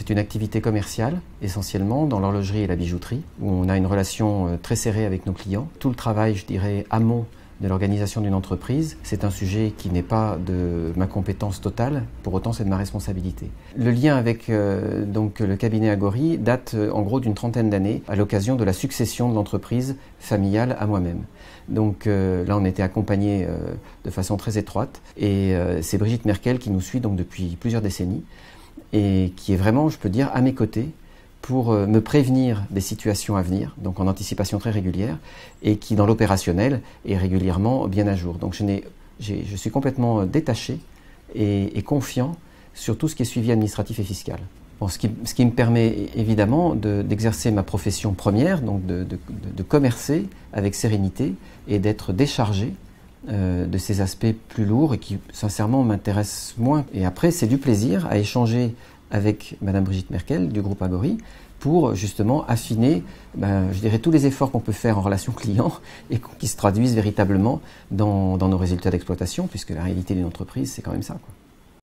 C'est une activité commerciale, essentiellement dans l'horlogerie et la bijouterie, où on a une relation euh, très serrée avec nos clients. Tout le travail, je dirais, amont de l'organisation d'une entreprise, c'est un sujet qui n'est pas de ma compétence totale, pour autant c'est de ma responsabilité. Le lien avec euh, le cabinet Agori date euh, en gros d'une trentaine d'années à l'occasion de la succession de l'entreprise familiale à moi-même. Donc là on était accompagnés de façon très étroite et c'est Brigitte Merkel qui nous suit donc depuis plusieurs décennies et qui est vraiment, je peux dire, à mes côtés pour euh, me prévenir des situations à venir, donc en anticipation très régulière, et qui dans l'opérationnel est régulièrement bien à jour. Donc je, suis complètement détaché et, confiant sur tout ce qui est suivi administratif et fiscal. ce, qui, me permet évidemment d'exercer ma profession première, donc de, commercer avec sérénité et d'être déchargé euh, de ces aspects plus lourds et qui sincèrement m'intéressent moins. Et après, c'est du plaisir à échanger avec Madame Brigitte Merkel du groupe Agori pour justement affiner, ben, je dirais, tous les efforts qu'on peut faire en relation client et qui se traduisent véritablement dans, dans nos résultats d'exploitation, puisque la réalité d'une entreprise, c'est quand même ça. Quoi.